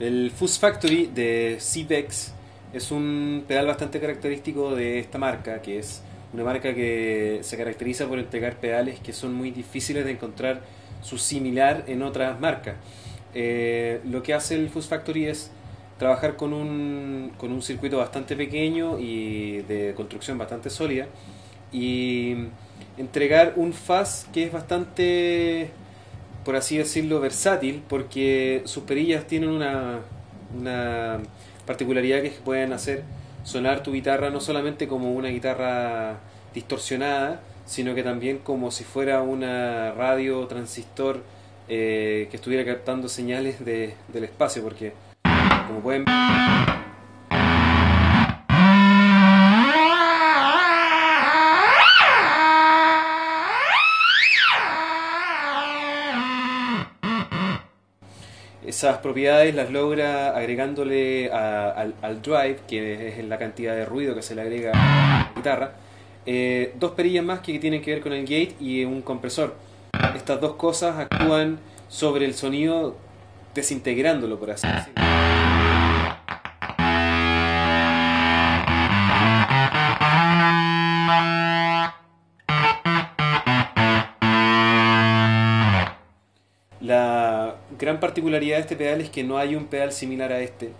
El Fuzz Factory de Civex es un pedal bastante característico de esta marca, que es una marca que se caracteriza por entregar pedales que son muy difíciles de encontrar su similar en otras marcas. Eh, lo que hace el Fuzz Factory es trabajar con un, con un circuito bastante pequeño y de construcción bastante sólida y entregar un fuzz que es bastante por así decirlo, versátil, porque sus perillas tienen una, una particularidad que pueden hacer sonar tu guitarra no solamente como una guitarra distorsionada, sino que también como si fuera una radio transistor eh, que estuviera captando señales de, del espacio, porque como pueden esas propiedades las logra agregándole al, drive, que es la cantidad de ruido que se le agrega a la guitarra, eh, dos perillas más que tienen que ver con el gate y un compresor. Estas dos cosas actúan sobre el sonido desintegrándolo, por así decirlo. La gran particularidad de este pedal es que no hay un pedal similar a este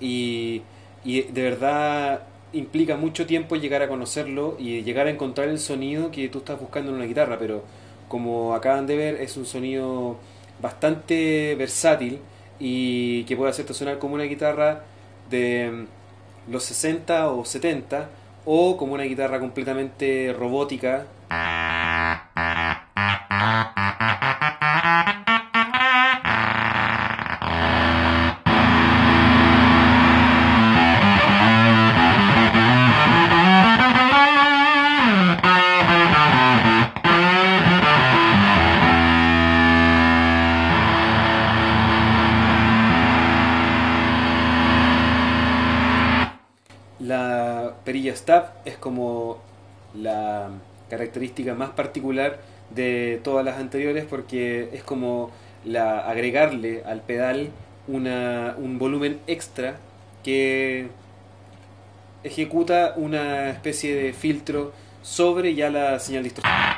y, de verdad implica mucho tiempo llegar a conocerlo y llegar a encontrar el sonido que tú estás buscando en una guitarra, pero como acaban de ver es un sonido bastante versátil y que puede hacerte sonar como una guitarra de los 60 o 70 o como una guitarra completamente robótica. La perilla stab es como la característica más particular de todas las anteriores porque es como la, agregarle al pedal una, un volumen extra que ejecuta una especie de filtro sobre ya la señal distorsionada.